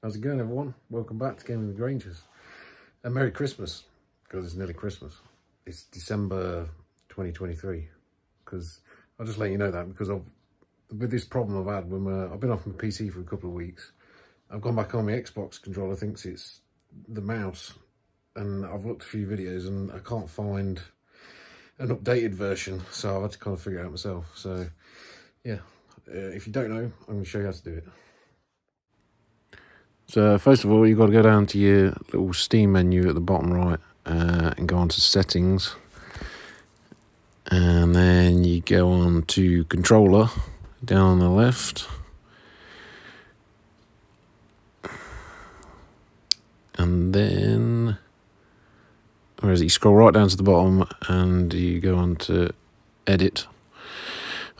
How's it going, everyone? Welcome back to Gaming with Grangers. And Merry Christmas, because it's nearly Christmas. It's December 2023. Because I'll just let you know that because I've, with this problem I've had when I've been off my PC for a couple of weeks, I've gone back on my Xbox controller, thinks it's the mouse. And I've looked a few videos and I can't find an updated version. So I've had to kind of figure it out myself. So yeah, uh, if you don't know, I'm going to show you how to do it. So first of all, you've got to go down to your little Steam menu at the bottom right uh, and go on to settings. And then you go on to controller down on the left. And then, where is it? You scroll right down to the bottom and you go on to edit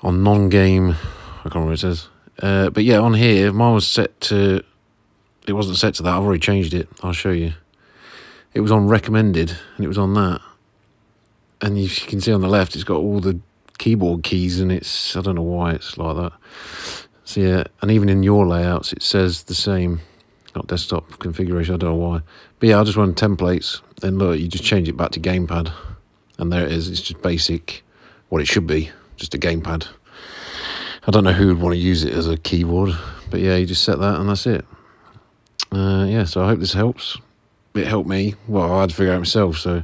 on non-game. I can't remember what it says. Uh, but yeah, on here, mine was set to it wasn't set to that. I've already changed it. I'll show you. It was on recommended and it was on that. And you can see on the left, it's got all the keyboard keys and it's, I don't know why it's like that. So yeah, and even in your layouts, it says the same, not desktop configuration, I don't know why. But yeah, I just run templates. Then look, you just change it back to gamepad. And there it is. It's just basic, what it should be, just a gamepad. I don't know who would want to use it as a keyboard, but yeah, you just set that and that's it uh, yeah, so I hope this helps. It helped me. Well, I had to figure out myself. So,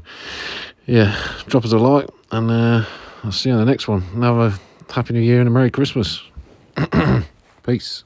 yeah, drop us a like, and uh, I'll see you on the next one. Have a happy new year and a merry Christmas. Peace.